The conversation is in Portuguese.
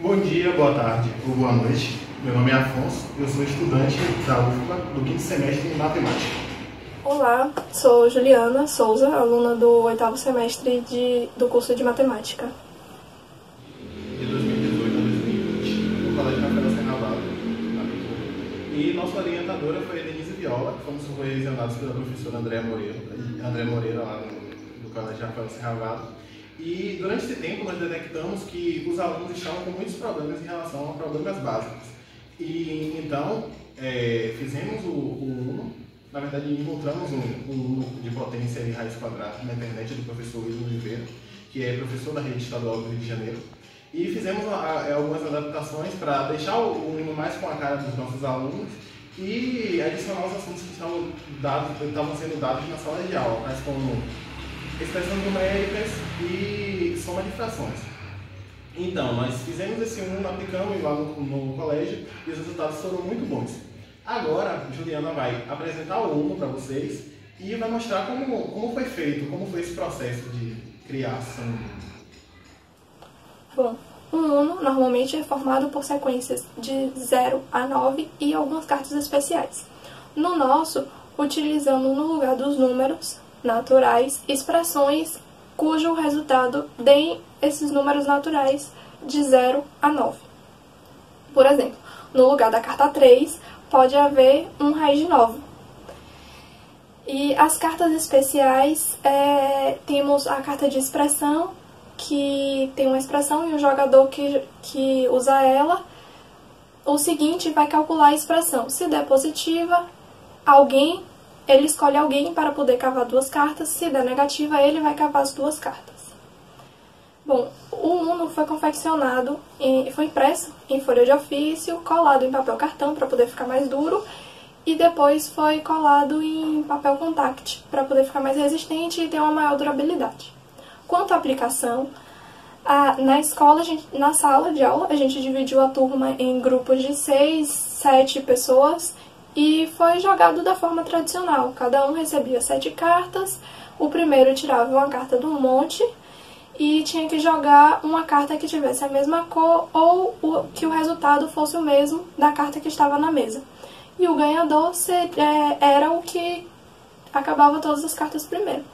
Bom dia, boa tarde ou boa noite. Meu nome é Afonso, eu sou estudante da UFPA do quinto semestre em matemática. Olá, sou Juliana Souza, aluna do oitavo semestre de, do curso de matemática. De 2018 a 2020, no Colégio Rafael Serralado, E nossa orientadora foi a Denise Viola, que fomos supervisionados pela professora Andréa Moreira, André Moreira lá no, no Colégio Rafael Serralado. E durante esse tempo nós detectamos que os alunos estavam com muitos problemas em relação a problemas básicos. E então é, fizemos o, o na verdade encontramos um, um de potência e raiz quadrada na internet do professor Wilson Oliveira, que é professor da rede estadual do Rio de Janeiro. E fizemos a, algumas adaptações para deixar o, UNO mais com a cara dos nossos alunos e adicionar os assuntos que estavam, dados, estavam sendo dados na sala de aula, tais como expressões numéricas e soma de frações. Então, nós fizemos esse um, aplicamos lá no, no colégio e os resultados foram muito bons. Agora, Juliana vai apresentar o Uno para vocês e vai mostrar como, como foi feito, como foi esse processo de criação. Bom, um Uno normalmente é formado por sequências de 0 a 9 e algumas cartas especiais. No nosso, utilizando no lugar dos números naturais expressões cujo resultado deem esses números naturais de 0 a 9. Por exemplo, no lugar da carta 3, pode haver um raiz de 9. E as cartas especiais, é, temos a carta de expressão, que tem uma expressão e o jogador que, que usa ela, o seguinte vai calcular a expressão. Se der positiva, alguém ele escolhe alguém para poder cavar duas cartas. Se der negativa, ele vai cavar as duas cartas. Bom, o Uno foi confeccionado e foi impresso em folha de ofício, colado em papel cartão para poder ficar mais duro e depois foi colado em papel contact para poder ficar mais resistente e ter uma maior durabilidade. Quanto à aplicação, a, na escola, gente, na sala de aula, a gente dividiu a turma em grupos de 6, 7 pessoas e foi jogado da forma tradicional. Cada um recebia sete cartas, o primeiro tirava uma carta do monte e tinha que jogar uma carta que tivesse a mesma cor ou que o resultado fosse o mesmo da carta que estava na mesa. E o ganhador é, era o que acabava todas as cartas primeiro.